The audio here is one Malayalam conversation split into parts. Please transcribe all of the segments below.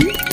Mm-hmm.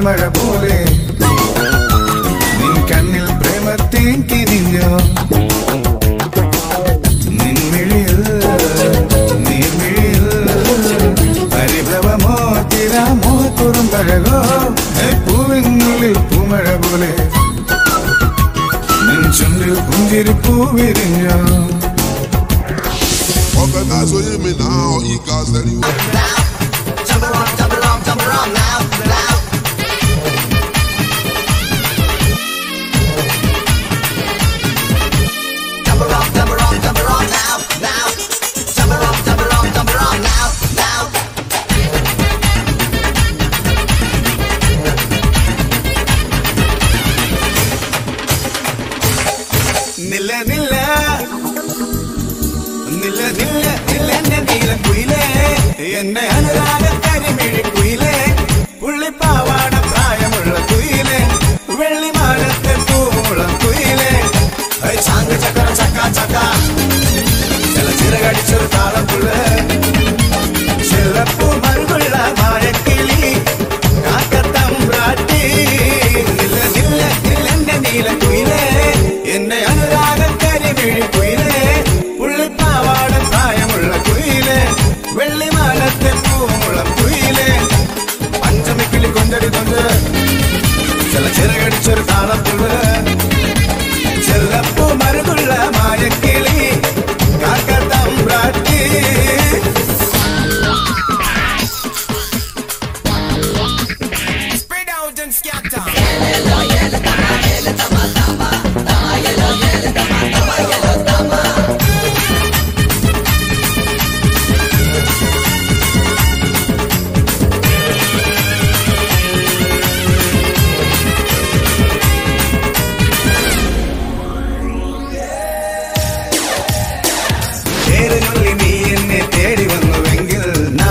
Alma Rabule. Né?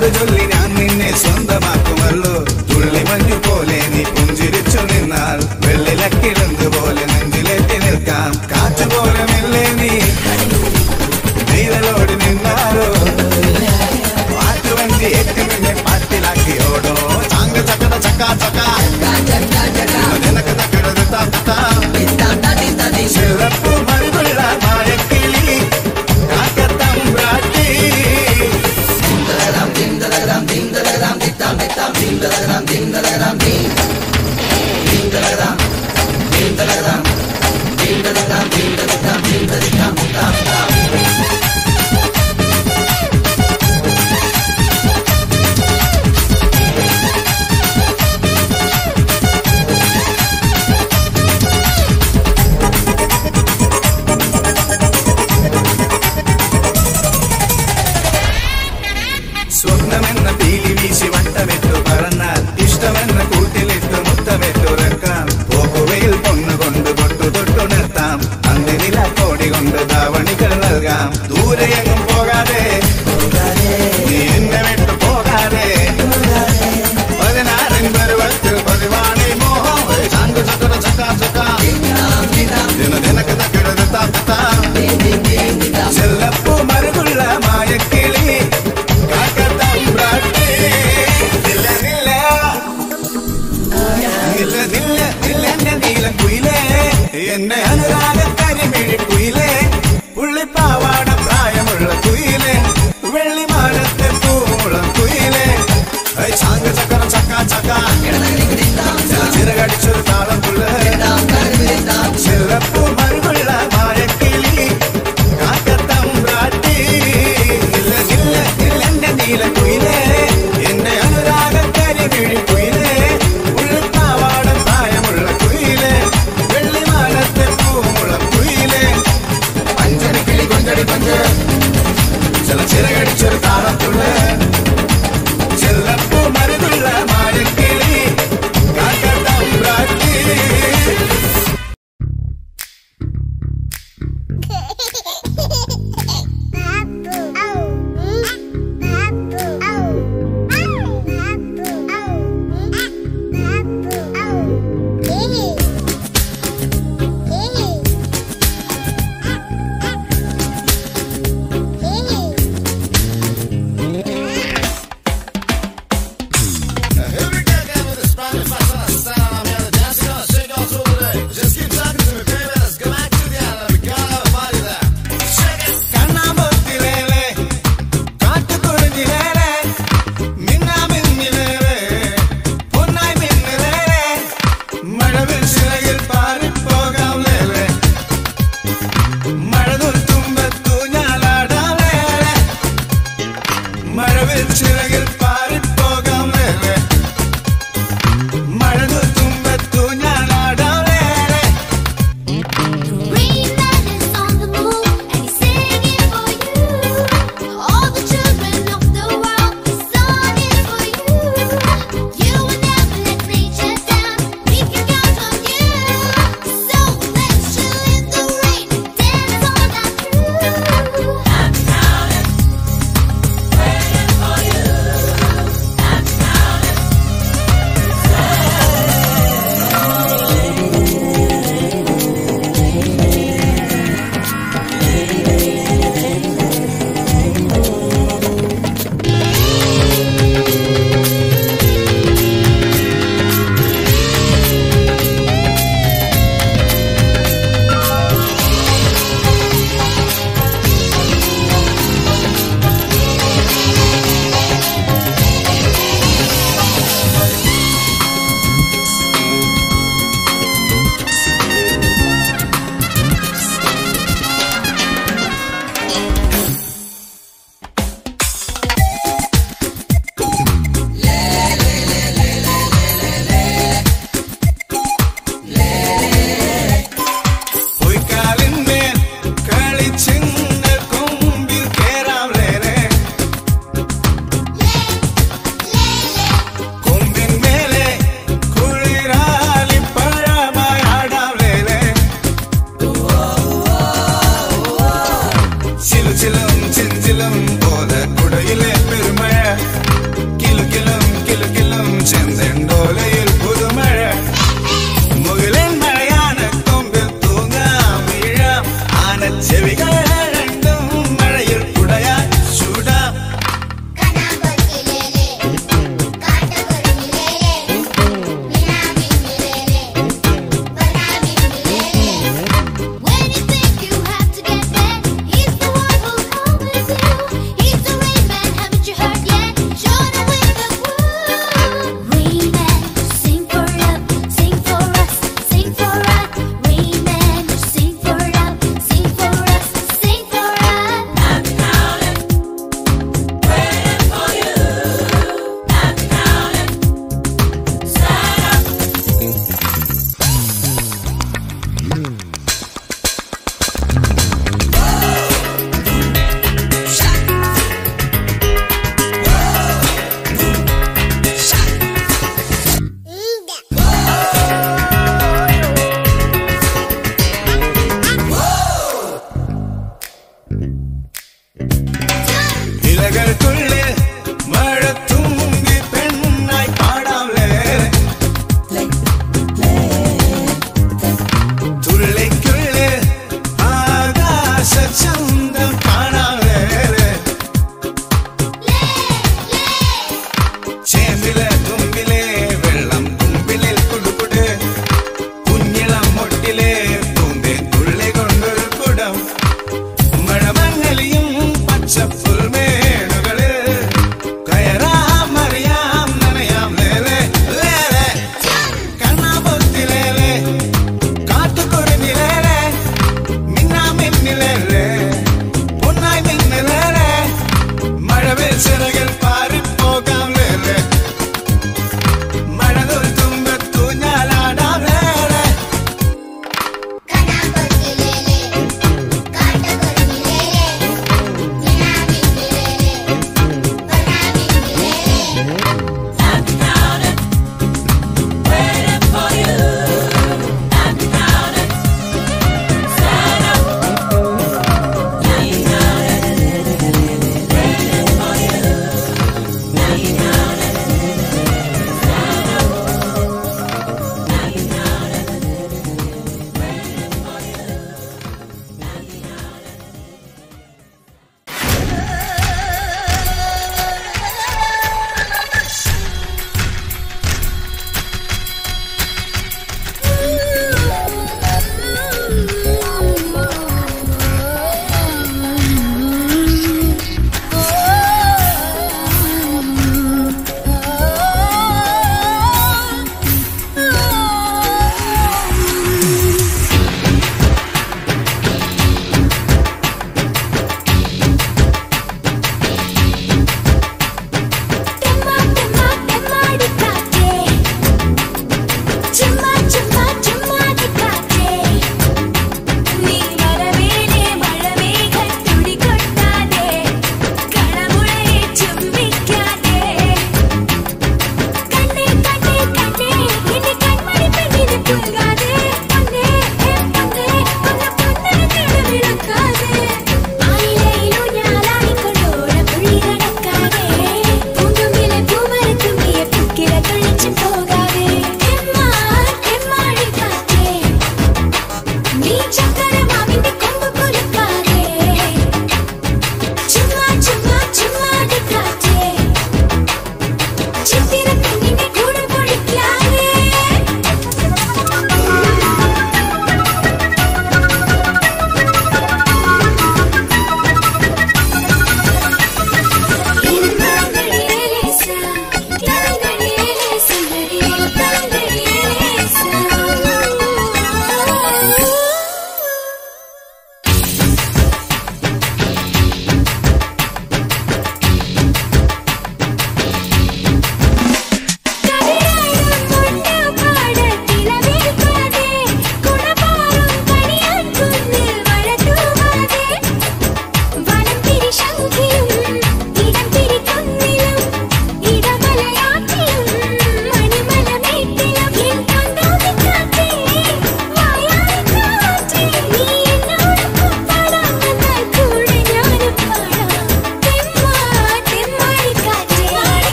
പാട് ചൊല്ലി ഞാൻ നിന്നെ സ്വന്തമാക്കുമല്ലോ. തുള്ളി മഞ്ഞു പോലെ നീ പുഞ്ചിരിച്ചു നിന്നാൽ വെള്ളിലക്കിടന്ന് പോ ding da da da da da da da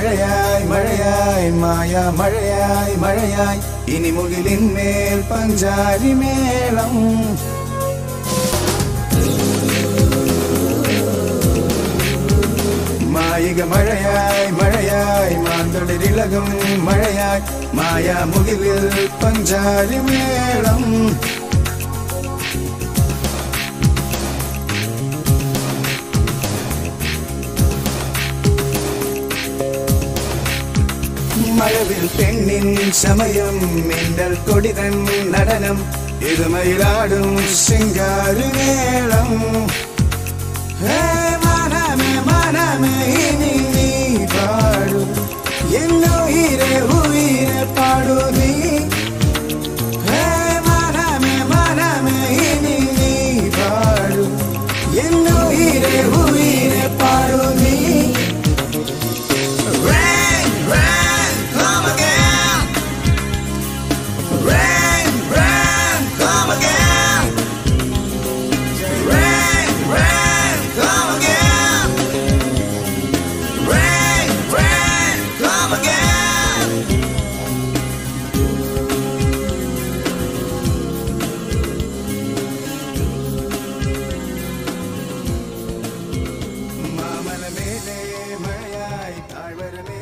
മഴയായി മഴയായി മായ മഴയായി മഴയായി. ഇനി മുകിലിന്മേൽ പഞ്ചാരി മേളം. മായിക മഴയായി മഴയായി മാന്തളിരിളകും മഴയായി. മായ മുകിലിൽ പഞ്ചാരി മേളം. മഴവിൽ പെണ്ണിൻ സമയം മിന്നൽ കൊടിതൻ നടനം ഇരുമയിലാടും ശൃംഗാരുമേളം. ഹേ ride with me.